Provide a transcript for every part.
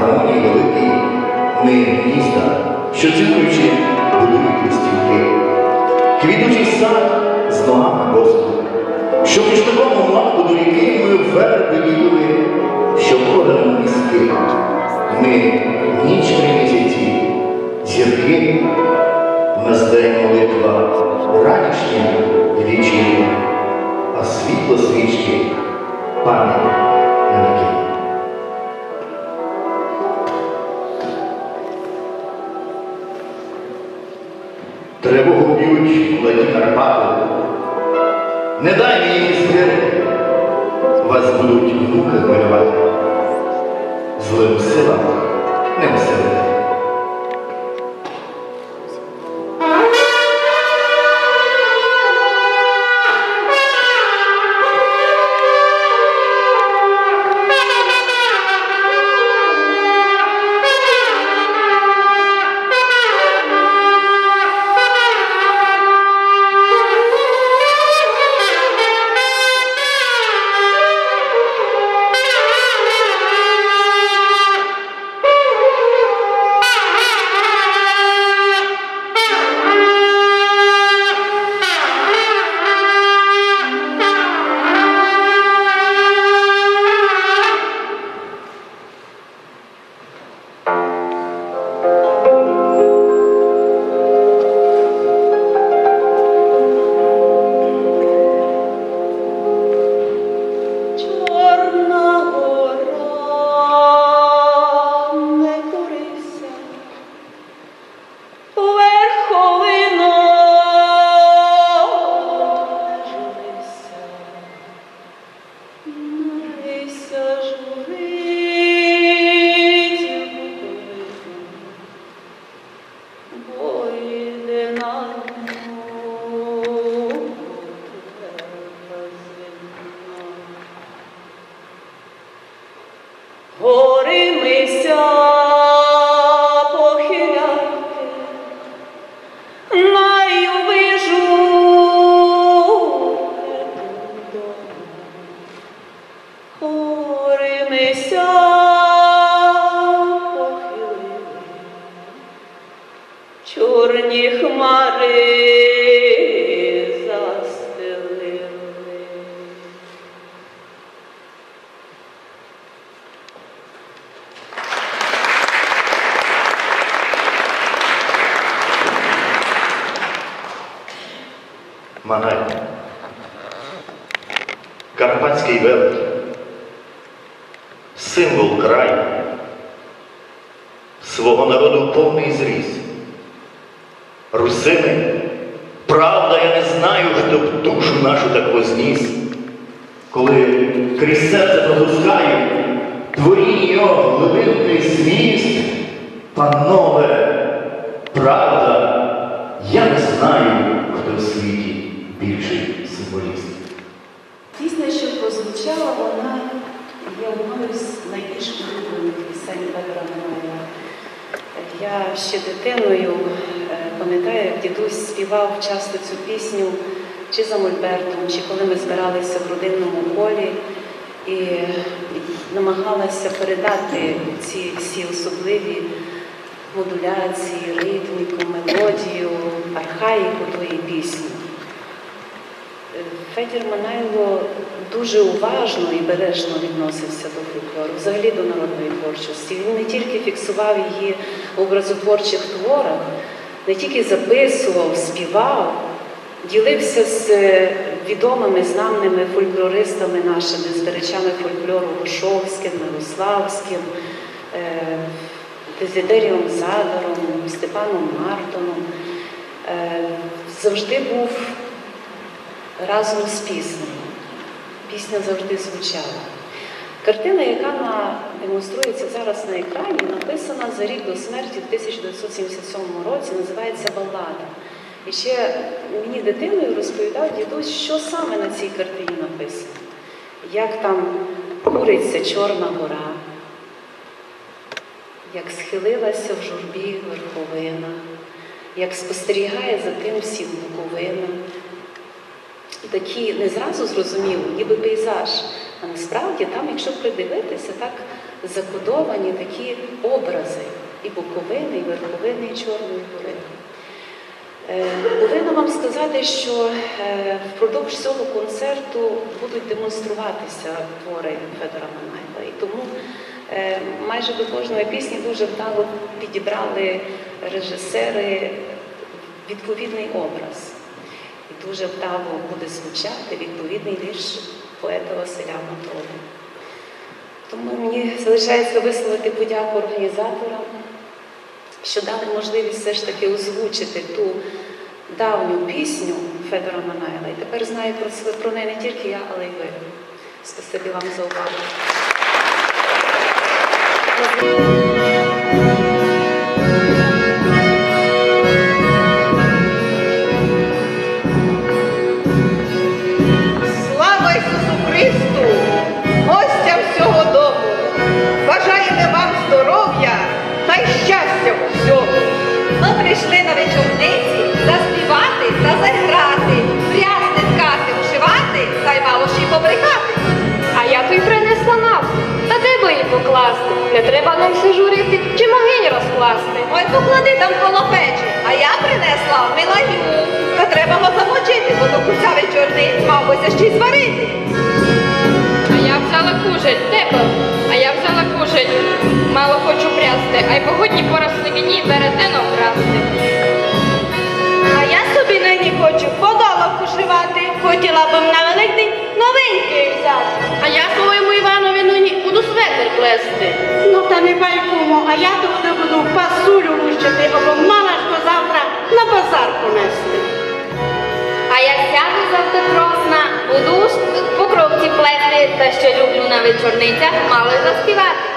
гармонії великий ми гнізда, що цінуючи будують листівки. Квітучий сад з ногами Господа, що піштовому лапу до ріки ми верби віли, що ходимо мізки. Ми Манай. Карпатський велик. Символ краю. Свого народу повний зріз. Русини, правда, я не знаю, хто б душу нашу так возніс. Коли крізь серце пропускаю, творінь його глибинний зміст, панове, правда, я не знаю, хто в світі більший. Пісня, що прозвучала, вона є одною з найбільш улюблених пісень Мамая. Я ще дитиною е, пам'ятаю, як дідусь співав часто цю пісню чи за Мольбертом, чи коли ми збиралися в родинному колі і намагалася передати ці всі особливі модуляції, ритміку, мелодію, архаїку тої пісні. Федір Манайло дуже уважно і бережно відносився до фольклору, взагалі до народної творчості. Він не тільки фіксував її в образотворчих творах, не тільки записував, співав, ділився з е, відомими знамними фольклористами нашими, зберечами фольклору Гошовським, Мирославським, е, Дезидерієм Задаром, Степаном Мартоном. Е, Завжди був разом з піснею. Пісня завжди звучала. Картина, яка на, демонструється зараз на екрані, написана за рік до смерті в 1977 році, називається Балада. І ще мені дитиною розповідав дідусь, що саме на цій картині написано. Як там куриться Чорна гора, як схилилася в журбі верховина, як спостерігає за тим всім буковина. Такі не зразу зрозуміло, ніби пейзаж. А насправді там, якщо придивитися, так закодовані такі образи і Буковини, і Верховини, і Чорної гори. Е, Повинна вам сказати, що е, впродовж цього концерту будуть демонструватися твори Федора Манайла. І тому е, майже до кожної пісні дуже вдало підібрали режисери відповідний образ. Дуже вдало буде звучати відповідний вірш поета Василя Матрови. Тому мені залишається висловити подяку організаторам, що дали можливість все ж таки озвучити ту давню пісню Федора Манайла. І тепер знаю про, про неї не тільки я, але й ви. Спасибі вам за увагу. Не треба нам все журити чи могинь розкласти. Ой, поклади там коло печі, а я принесла миланю. Та треба його замочити, бо до куця вечорниць мав бися ще й зварити. А я взяла кужель, був? А я взяла кужель, мало хочу прясти, а й погодні пора свині веретено вкрасти. А я собі нині хочу подолок ушивати. Хотіла б на Великдень новенький взяти. А я своєму буду плести. Ну та не байкумо, а я тут буду, буду пасулю лущити, або мала ж то завтра на базар понести. А я сяду завтра кросна, буду по покровці плести, та що люблю на вечорницях мало заспівати.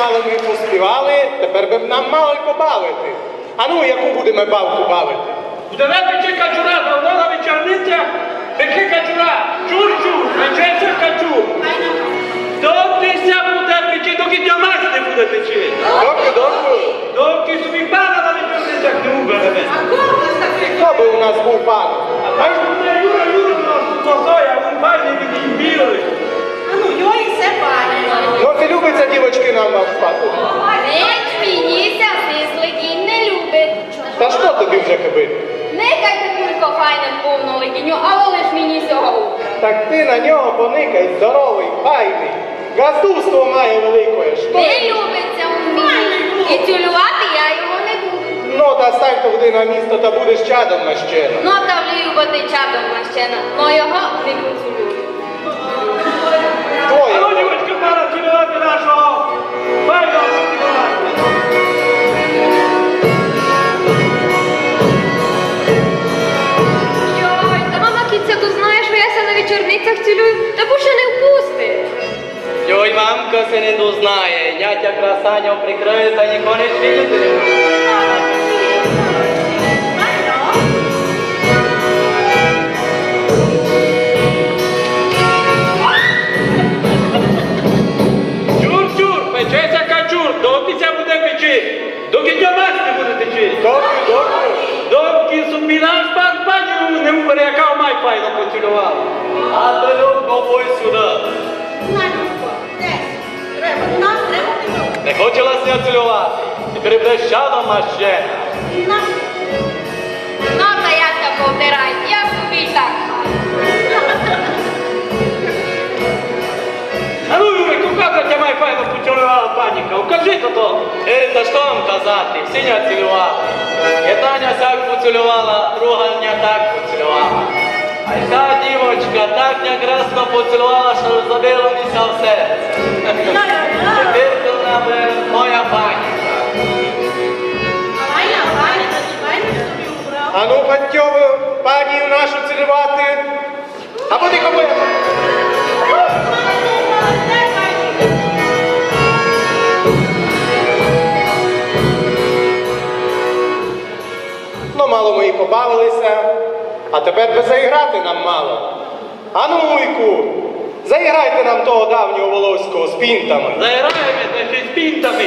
Мало ми поспівали, тепер би нам мало й побавити. А ну, яку будемо бавку бавити? Будемо печи качура, давно на вечорниця, пеки качура, чур-чур, печеться качур. Доки ся буде печи, доки дьомас не буде печи. Добре, добре. Доки собі пана на вечорницях не убере. Хто би у нас був пан? А й буде Юра, Юра у нас тут косоя, він файний він Любиться дівочки нам вам спати. Не чмініся, сисликінь не любить. Та що тобі вже кибити? Нехай ти тільки файним повну легіню, а волиш мені сього. Так ти на нього поникай, здоровий, файний. Газдувство має велике. Що? Не любиться у мені. І цілювати я його не буду. Ну, та стань туди на місто та будеш чадом нащена. Ну, та влію бо чадом нащена, но його не. А Твоє. Пана нашого. Файного. Йой, та мама кіця, то що я ся на вечорницях цілюю, та більше не впусти. Йой, мамка се не дознає, нятя красаня прикриє та ніхто не світить. Печи, доки дьомас не буде печи. Добре, добре. Доки собі наш пан паню не убере, яка май файно поцілував. А то любко пой сюди. Надюшко, десь. Треба, нам треба піти. Не хочелася цілувати. Тепер буде чадом нащена. Нам. Ну, та я ся повтирай, я собі й так. Поцілувала паніка, укажи то то. Е, що вам казати, всі не цілювали. Єданя сяк поцілувала, друга не так поцілувала. А й та дівочка так не красно поцілувала, що забила міся в серце. Тепер вона буде моя убрав. А ну, батькове, панію нашу цілювати. А буде кому? Побавилися, а тепер би заіграти нам мало. Ану, ну, муйку, заіграйте нам того давнього волоського з пінтами. Заграємо з пінтами.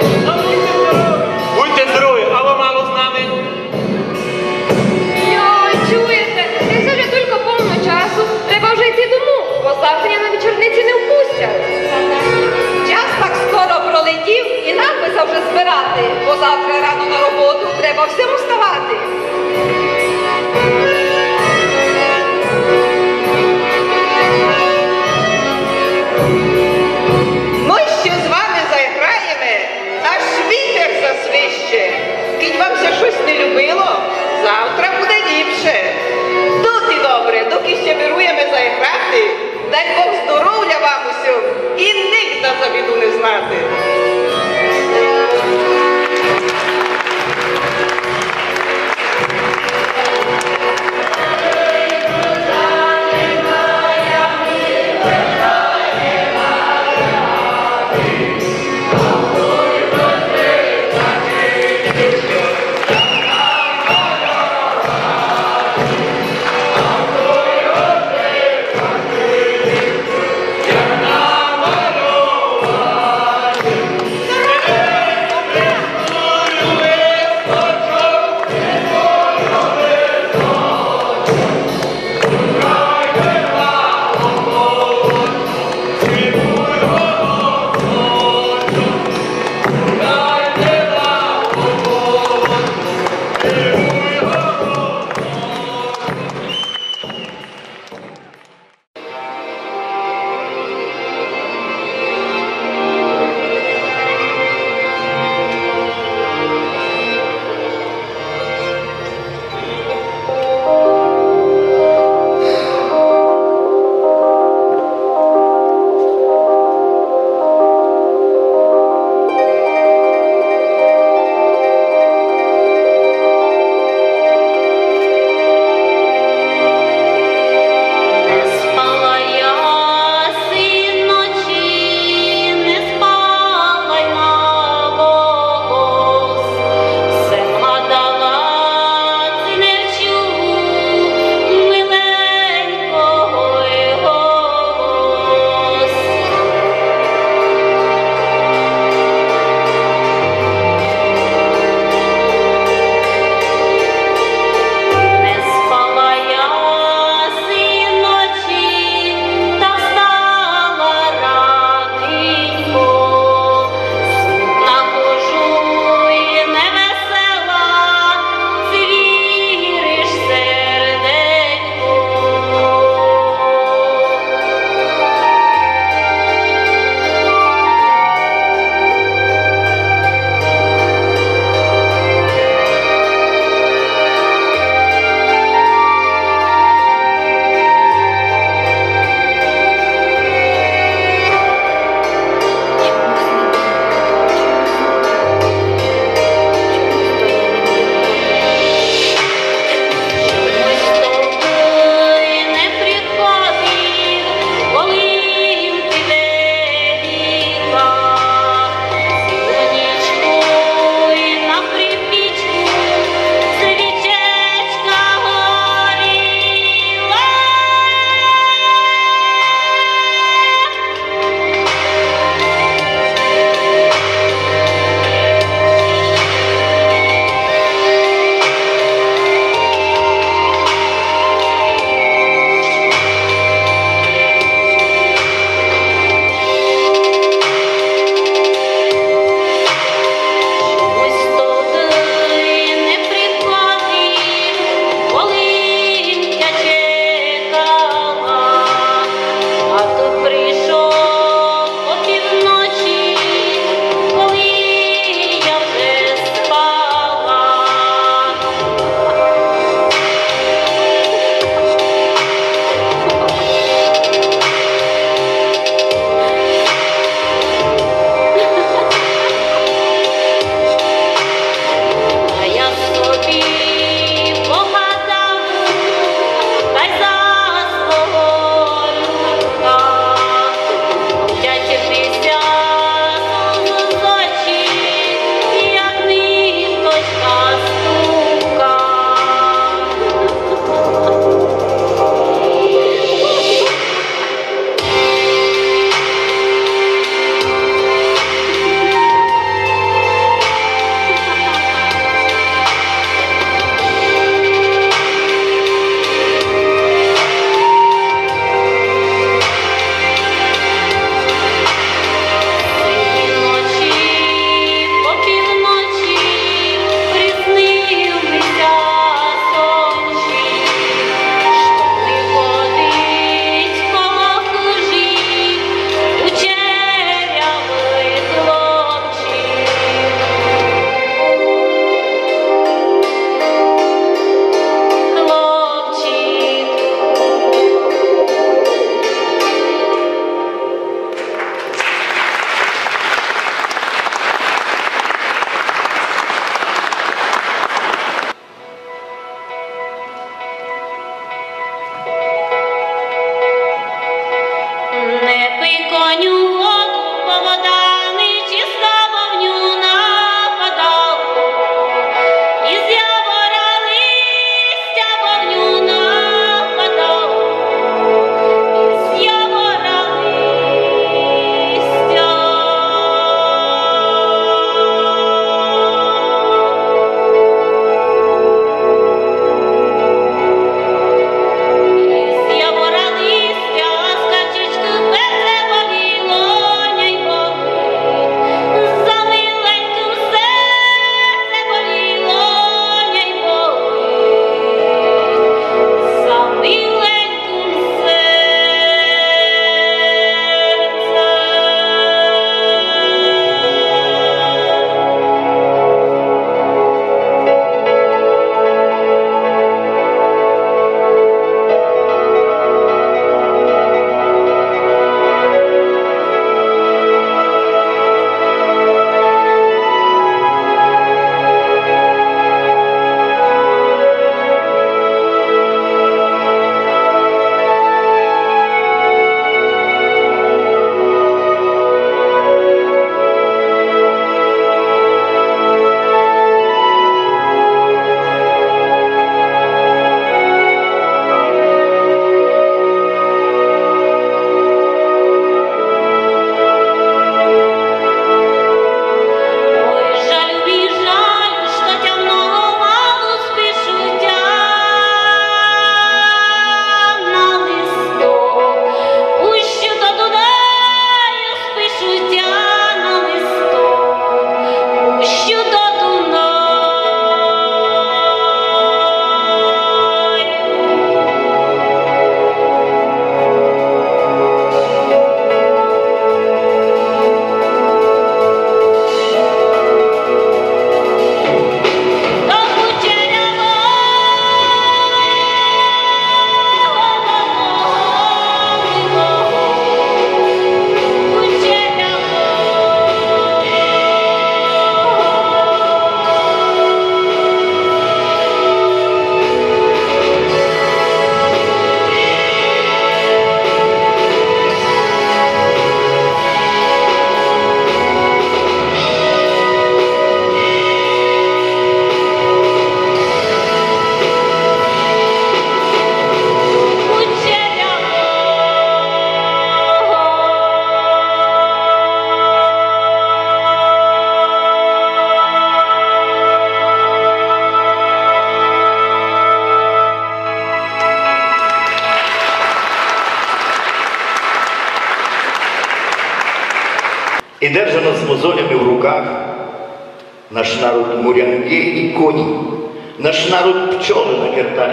А завтра буде ліпше. Тут і добре, доки ще вируємо заеграти. дай Бог здоров'я вам усім і ник за біду не знати.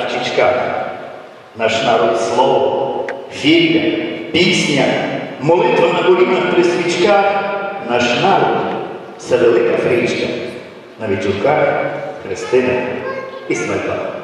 книжечках. Наш народ слово, вір'я, пісня, молитва на колінах при свічках, наш народ це велика фрічка на відчутках Христина і Смерта.